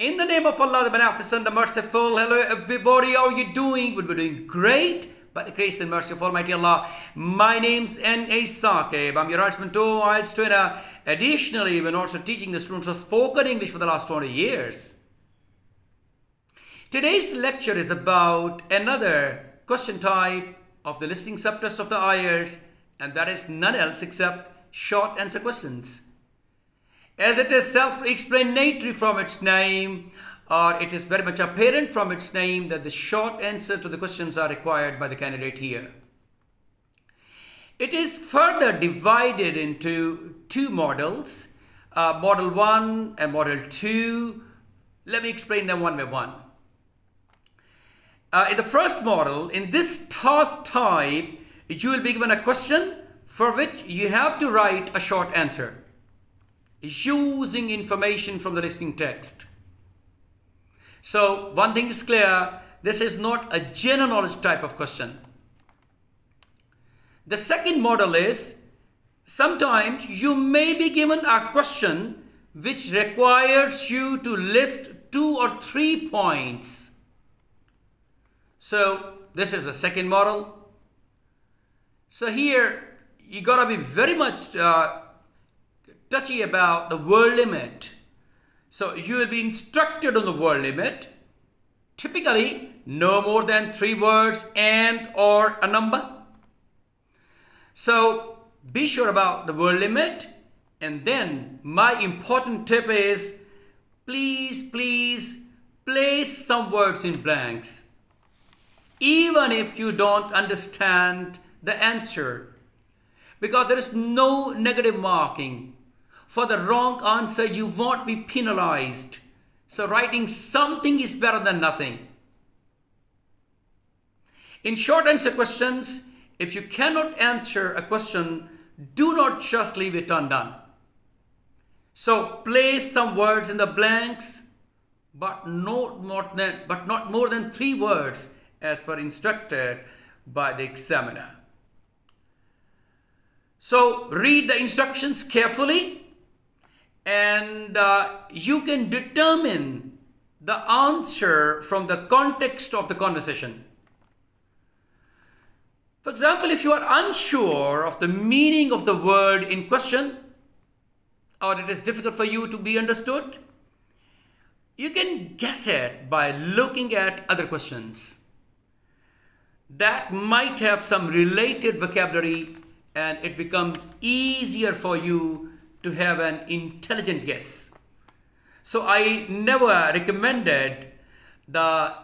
In the name of Allah, the Beneficent, the Merciful, hello everybody, how are you doing? We're doing great by the grace and mercy of Almighty Allah. My name's N.A. Saqib. I'm your Artsman 2 IELTS trainer. Additionally, we're also teaching the students of spoken English for the last 20 years. Today's lecture is about another question type of the listening subtest of the IELTS, and that is none else except short answer questions as it is self-explanatory from its name or it is very much apparent from its name that the short answer to the questions are required by the candidate here. It is further divided into two models, uh, model 1 and model 2. Let me explain them one by one. Uh, in the first model, in this task type, you will be given a question for which you have to write a short answer using information from the listening text. So one thing is clear, this is not a general knowledge type of question. The second model is, sometimes you may be given a question which requires you to list two or three points. So this is the second model. So here you gotta be very much uh, touchy about the word limit. So you will be instructed on the word limit. Typically, no more than three words and or a number. So be sure about the word limit. And then my important tip is please, please place some words in blanks. Even if you don't understand the answer. Because there is no negative marking for the wrong answer, you won't be penalized. So writing something is better than nothing. In short answer questions, if you cannot answer a question, do not just leave it undone. So place some words in the blanks, but not more than, but not more than three words as per instructed by the examiner. So read the instructions carefully and uh, you can determine the answer from the context of the conversation. For example, if you are unsure of the meaning of the word in question, or it is difficult for you to be understood, you can guess it by looking at other questions that might have some related vocabulary and it becomes easier for you to have an intelligent guess. So I never recommended the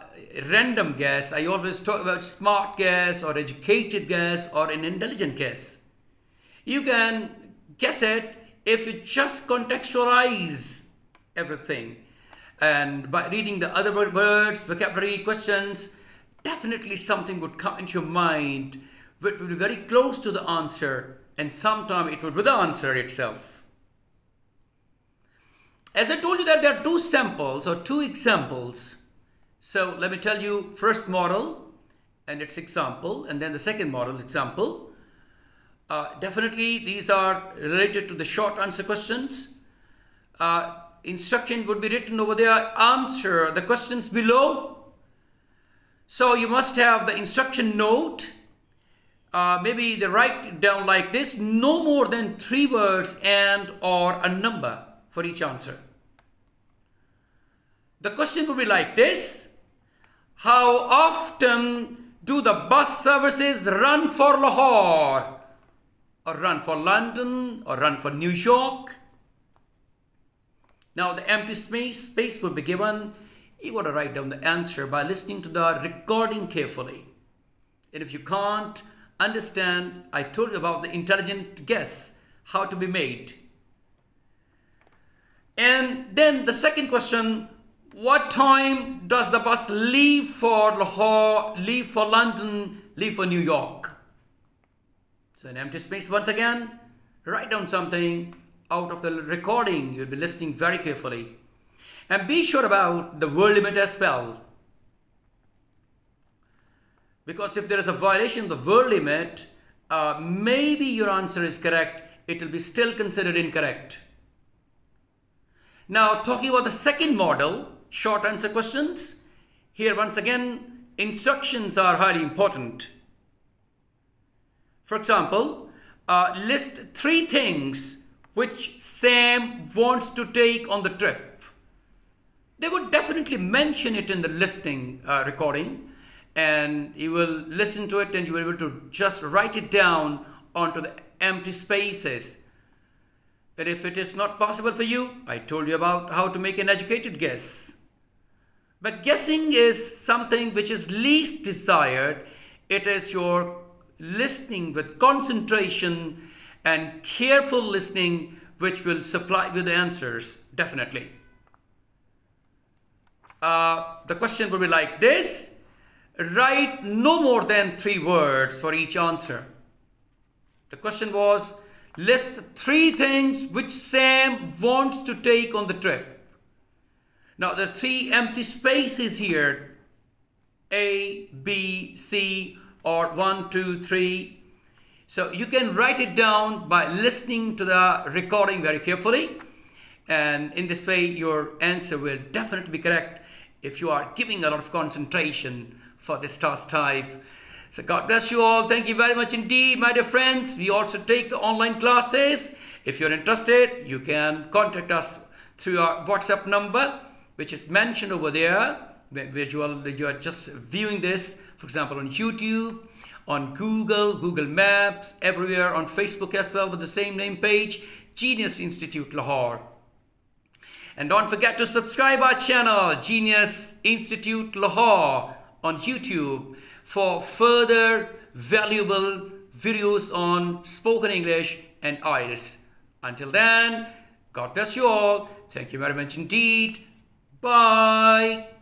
random guess. I always talk about smart guess or educated guess or an intelligent guess. You can guess it if you just contextualize everything. And by reading the other words, vocabulary, questions, definitely something would come into your mind which would be very close to the answer and sometime it would be the answer itself. As I told you that there are two samples or two examples. So let me tell you first model and its example and then the second model example. Uh, definitely these are related to the short answer questions. Uh, instruction would be written over there, answer the questions below. So you must have the instruction note. Uh, maybe they write down like this, no more than three words and or a number for each answer. The question would be like this. How often do the bus services run for Lahore? Or run for London? Or run for New York? Now the empty space, space will be given. You got to write down the answer by listening to the recording carefully. And if you can't understand, I told you about the intelligent guess, how to be made. And then the second question, what time does the bus leave for Lahore, leave for London, leave for New York? So an empty space once again. Write down something out of the recording. You'll be listening very carefully. And be sure about the word limit as well. Because if there is a violation of the word limit, uh, maybe your answer is correct. It will be still considered incorrect. Now talking about the second model, short answer questions. Here once again, instructions are highly important. For example, uh, list three things which Sam wants to take on the trip. They would definitely mention it in the listening uh, recording and you will listen to it and you will be able to just write it down onto the empty spaces. But if it is not possible for you, I told you about how to make an educated guess. But guessing is something which is least desired. It is your listening with concentration and careful listening which will supply with the answers, definitely. Uh, the question will be like this. Write no more than three words for each answer. The question was, list three things which Sam wants to take on the trip. Now the three empty spaces here, A, B, C, or one, two, three. So you can write it down by listening to the recording very carefully. And in this way, your answer will definitely be correct if you are giving a lot of concentration for this task type. So God bless you all. Thank you very much indeed, my dear friends. We also take the online classes. If you're interested, you can contact us through our WhatsApp number, which is mentioned over there, where you are, you are just viewing this, for example, on YouTube, on Google, Google Maps, everywhere, on Facebook as well with the same name page, Genius Institute Lahore. And don't forget to subscribe our channel, Genius Institute Lahore on YouTube for further valuable videos on spoken English and IELTS. Until then, God bless you all. Thank you very much indeed. Bye.